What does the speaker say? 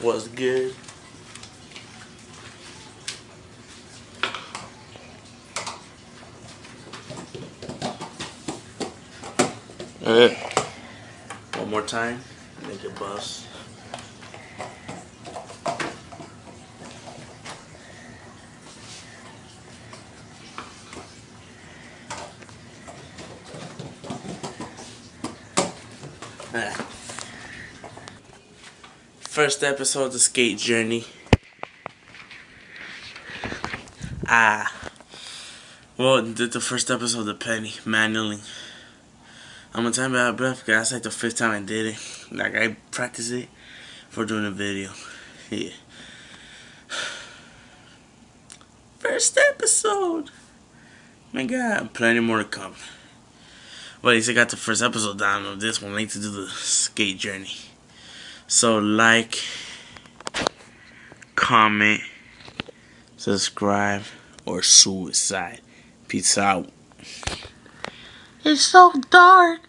was good. Uh, one more time, make it bust. Ah. First episode of the skate journey. Ah. Well, did the first episode of the penny manually. I'm gonna time out of breath because that's like the fifth time I did it. Like I practiced it for doing a video. Yeah. First episode. My God, plenty more to come. Well, at least I got the first episode down of this one. I need to do the skate journey. So like, comment, subscribe, or suicide. Peace out. It's so dark.